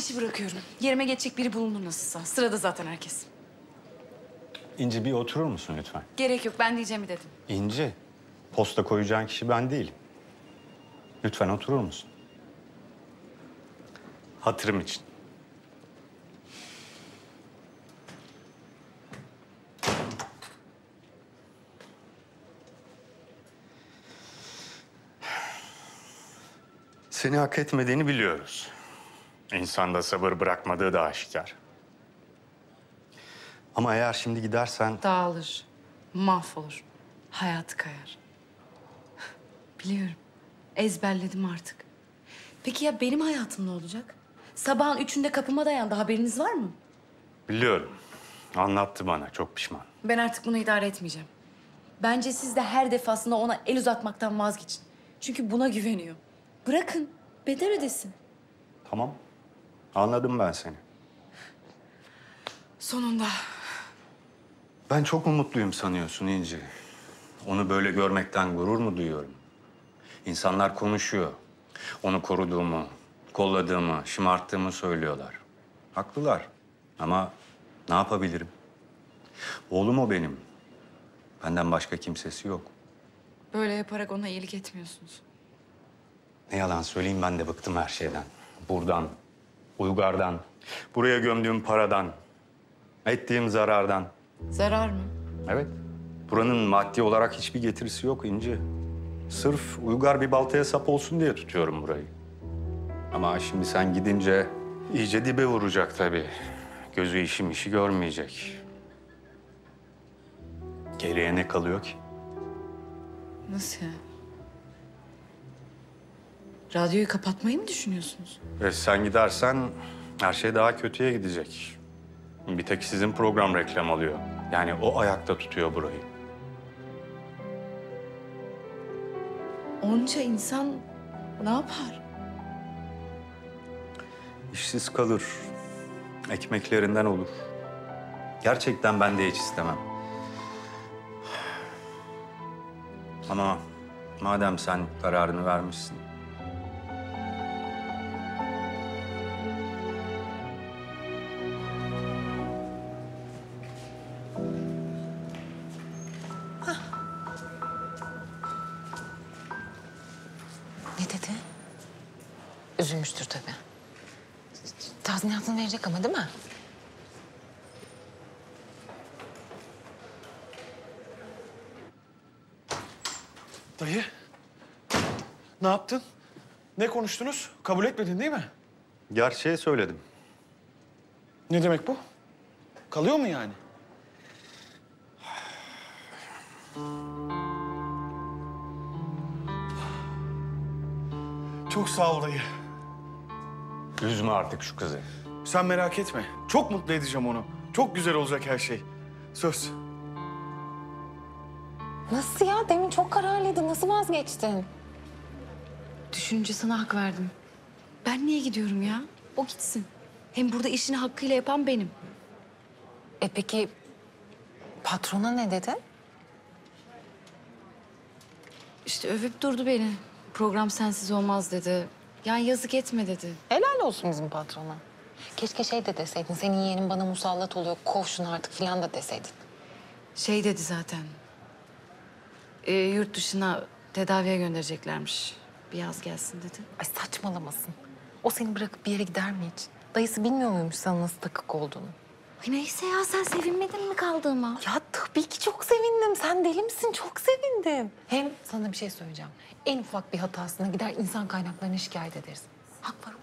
İşi bırakıyorum. Yerime geçecek biri bulunur nasılsa. Sırada zaten herkes. İnci bir oturur musun lütfen? Gerek yok ben diyeceğimi dedim. İnci, posta koyacağın kişi ben değilim. Lütfen oturur musun? Hatırım için. Seni hak etmediğini biliyoruz. İnsanda sabır bırakmadığı da aşikar. Ama eğer şimdi gidersen Dağılır, mahvolur, hayatı kayar. Biliyorum, ezberledim artık. Peki ya benim hayatım ne olacak? Sabahın üçünde kapıma dayandı, haberiniz var mı? Biliyorum. Anlattı bana. Çok pişman. Ben artık bunu idare etmeyeceğim. Bence siz de her defasında ona el uzatmaktan vazgeçin. Çünkü buna güveniyor. Bırakın, bedel ödesin. Tamam. Anladım ben seni. Sonunda. Ben çok umutluyum sanıyorsun İnci. Onu böyle görmekten gurur mu duyuyorum? İnsanlar konuşuyor. Onu koruduğumu, kolladığımı, şımarttığımı söylüyorlar. Haklılar. Ama ne yapabilirim? Oğlum o benim. Benden başka kimsesi yok. Böyle yaparak ona iyilik etmiyorsunuz. Ne yalan söyleyeyim ben de bıktım her şeyden. Buradan, Uygar'dan, buraya gömdüğüm paradan, ettiğim zarardan. Zarar mı? Evet. Buranın maddi olarak hiçbir getirisi yok İnci. Sırf Uygar bir baltaya sap olsun diye tutuyorum burayı. Ama şimdi sen gidince iyice dibe vuracak tabii. Gözü işim işi görmeyecek. Geriye ne kalıyor ki? Nasıl ya? Radyoyu kapatmayı mı düşünüyorsunuz? E sen gidersen her şey daha kötüye gidecek. Bir tek sizin program reklam alıyor. Yani o ayakta tutuyor burayı. Onca insan ne yapar? İşsiz kalır. Ekmeklerinden olur. Gerçekten ben de hiç istemem. Ama madem sen kararını vermişsin. Ne dedi? Üzülmüştür tabii. Tazminatını verecek ama değil mi? Dayı. Ne yaptın? Ne konuştunuz? Kabul etmedin değil mi? Gerçeği söyledim. Ne demek bu? Kalıyor mu yani? Çok sağ ol dayı. Üzme artık şu kızı. Sen merak etme. Çok mutlu edeceğim onu. Çok güzel olacak her şey. Söz. Nasıl ya? Demin çok kararlıydın. Nasıl vazgeçtin? Düşünce sana hak verdim. Ben niye gidiyorum ya? O gitsin. Hem burada işini hakkıyla yapan benim. E peki patrona ne dedin? İşte övüp durdu beni. Program sensiz olmaz dedi. Yani yazık etme dedi. Helal olsun bizim patrona. Keşke şey de deseydin. Senin yeğenin bana musallat oluyor. Kov şunu artık falan da deseydin. Şey dedi zaten. E, yurt dışına tedaviye göndereceklermiş. Bir yaz gelsin dedi. Ay saçmalamasın. O seni bırakıp bir yere gider mi hiç? Dayısı bilmiyor muymuş sana nasıl takık olduğunu? Ay neyse ya sen sevinmedin mi kaldığıma? Ya tabii ki çok sevindim. Sen deli misin? Çok sevindim. Hem sana bir şey söyleyeceğim. En ufak bir hatasına gider insan kaynaklarına şikayet ederiz. Hak var